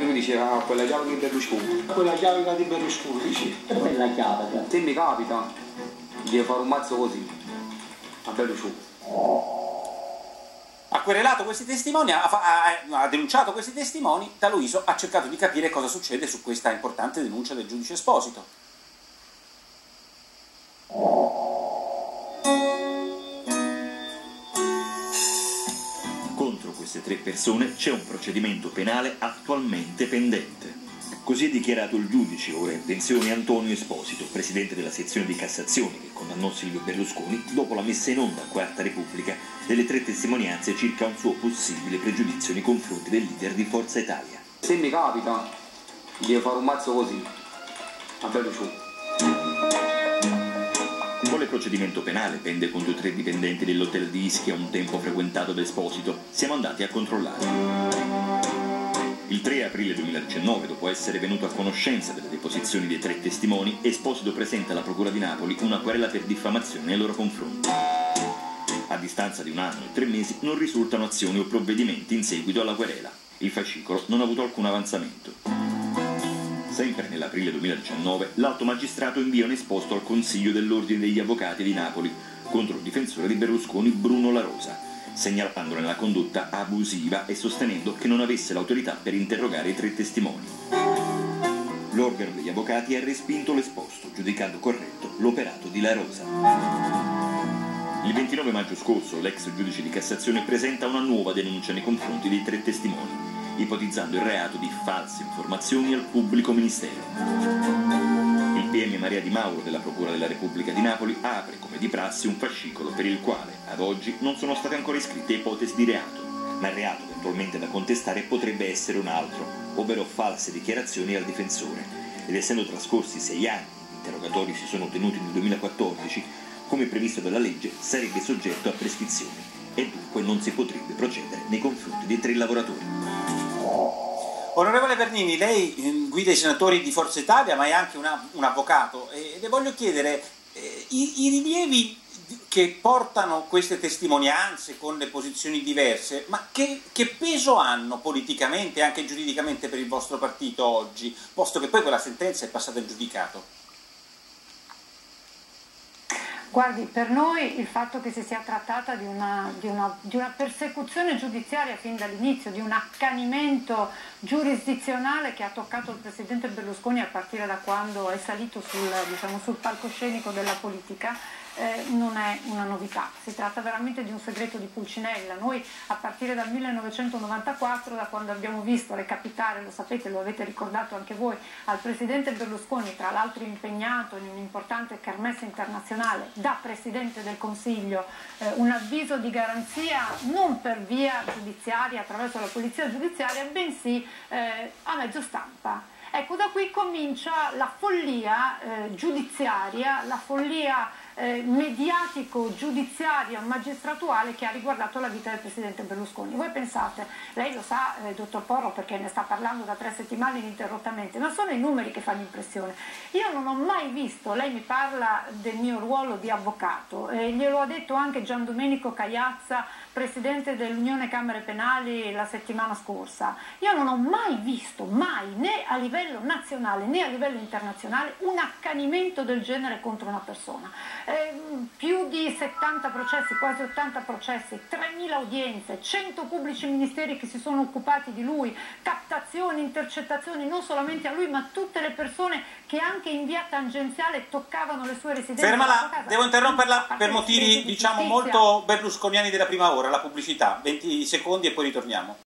E lui diceva ah, quella chiave di Berlusconi. Quella chiave di Berlusconi, dici? E poi la chiave. Se mi capita di fare un mazzo così a Berlusconi. Ha querelato questi testimoni, ha, ha, ha, denunciato questi testimoni, Taloiso ha cercato di capire cosa succede su questa importante denuncia del giudice Esposito. Queste tre persone c'è un procedimento penale attualmente pendente. Così è dichiarato il giudice, ora in pensione Antonio Esposito, presidente della sezione di Cassazione che condannò Silvio Berlusconi dopo la messa in onda a Quarta Repubblica delle tre testimonianze circa un suo possibile pregiudizio nei confronti del leader di Forza Italia. Se mi capita di fare un mazzo così a Berlusconi. Quale procedimento penale pende contro tre dipendenti dell'hotel di Ischia un tempo frequentato da Esposito? Siamo andati a controllare. Il 3 aprile 2019, dopo essere venuto a conoscenza delle deposizioni dei tre testimoni, Esposito presenta alla Procura di Napoli una querela per diffamazione nei loro confronti. A distanza di un anno e tre mesi non risultano azioni o provvedimenti in seguito alla querela. Il fascicolo non ha avuto alcun avanzamento. Sempre nell'aprile 2019, l'alto magistrato invia un esposto al Consiglio dell'Ordine degli Avvocati di Napoli contro il difensore di Berlusconi Bruno La Rosa segnalandone la condotta abusiva e sostenendo che non avesse l'autorità per interrogare i tre testimoni. L'organo degli avvocati ha respinto l'esposto, giudicando corretto l'operato di La Rosa. Il 29 maggio scorso l'ex giudice di Cassazione presenta una nuova denuncia nei confronti dei tre testimoni, ipotizzando il reato di false informazioni al pubblico ministero. PM Maria Di Mauro della Procura della Repubblica di Napoli apre come di prassi un fascicolo per il quale ad oggi non sono state ancora iscritte ipotesi di reato, ma il reato eventualmente da contestare potrebbe essere un altro, ovvero false dichiarazioni al difensore. Ed essendo trascorsi sei anni, gli interrogatori si sono tenuti nel 2014, come previsto dalla legge sarebbe soggetto a prescrizioni e dunque non si potrebbe procedere nei confronti dei tre lavoratori. Onorevole Bernini, lei eh, guida i senatori di Forza Italia, ma è anche una, un avvocato, e le voglio chiedere eh, i, i rilievi che portano queste testimonianze con le posizioni diverse, ma che, che, peso hanno politicamente e anche giuridicamente per il vostro partito oggi, posto che poi quella sentenza è passata in giudicato? Guardi, per noi il fatto che si sia trattata di una, di una, di una persecuzione giudiziaria fin dall'inizio, di un accanimento giurisdizionale che ha toccato il Presidente Berlusconi a partire da quando è salito sul, diciamo, sul palcoscenico della politica, eh, non è una novità, si tratta veramente di un segreto di Pulcinella. Noi a partire dal 1994, da quando abbiamo visto recapitare, lo sapete, lo avete ricordato anche voi, al Presidente Berlusconi, tra l'altro impegnato in un'importante kermesse internazionale da Presidente del Consiglio, eh, un avviso di garanzia non per via giudiziaria, attraverso la polizia giudiziaria, bensì eh, a mezzo stampa. Ecco, da qui comincia la follia eh, giudiziaria, la follia eh, mediatico-giudiziaria, magistratuale che ha riguardato la vita del Presidente Berlusconi. Voi pensate, lei lo sa, eh, dottor Porro, perché ne sta parlando da tre settimane ininterrottamente, ma sono i numeri che fanno impressione. Io non ho mai visto, lei mi parla del mio ruolo di avvocato, eh, glielo ha detto anche Gian Domenico Cagliazza, Presidente dell'Unione Camere Penali la settimana scorsa. Io non ho mai visto, mai, né a livello nazionale né a livello internazionale, un accanimento del genere contro una persona eh, più di 70 processi, quasi 80 processi, 3.000 udienze, 100 pubblici ministeri che si sono occupati di lui, captazioni, intercettazioni non solamente a lui ma a tutte le persone che anche in via tangenziale toccavano le sue residenze. Fermala, devo interromperla per motivi diciamo molto berlusconiani della prima ora, la pubblicità, 20 secondi e poi ritorniamo.